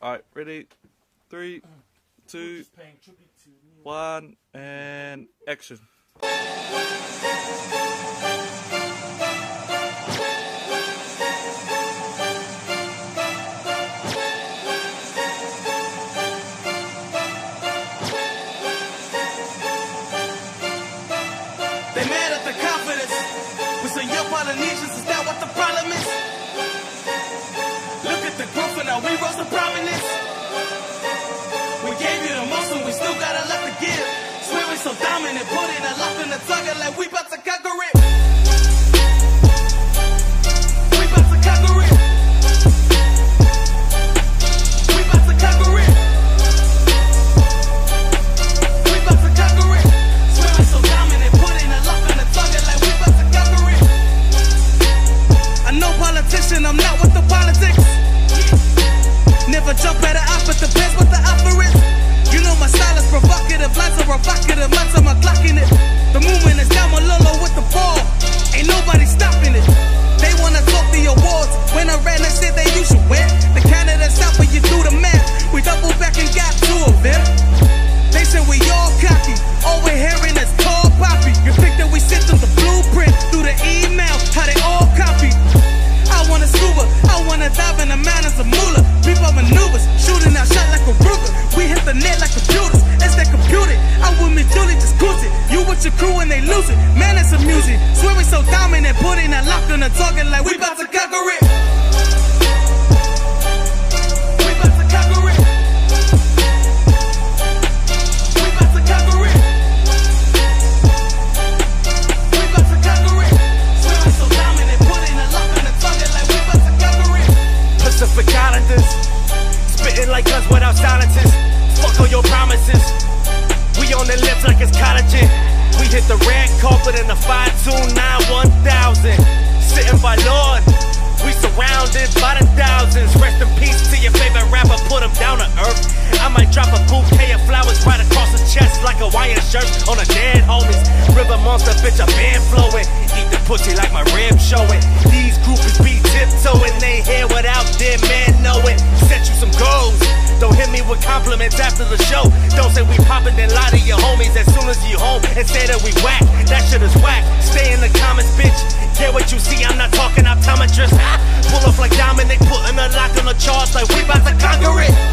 Alright, ready? Three, two, one, and action. They mad at the confidence. We say young Polynesians, like we to. Swear so dominant, putting a the target like we to conquer it. I politician, I'm not with the politics. Never jump at an depends what the offer is. You know my style is provocative, lines are provocative, lines are clocking it. Your crew and they lose it. Man, it's amusing. Swear we so dominant, putting a lock on the target like we about to conquer it. We about to conquer it. We about carpet in the 529 1000. Sitting by Lord, we surrounded by the thousands. Rest in peace to your favorite rapper, put him down to earth. I might drop a bouquet of flowers right across his chest like a Hawaiian shirt on a dead homies. River monster, bitch, I been flowing. Eat the pussy like my ribs showing. These groupies be tiptoeing, they here without their man some goals. Don't hit me with compliments after the show. Don't say we poppin', then lie to your homies as soon as you home and say that we whack. That shit is whack. Stay in the comments, bitch. Get what you see, I'm not talking optometrist. Pull off like Dominic, putting a lock on the charts like we bout to conquer it.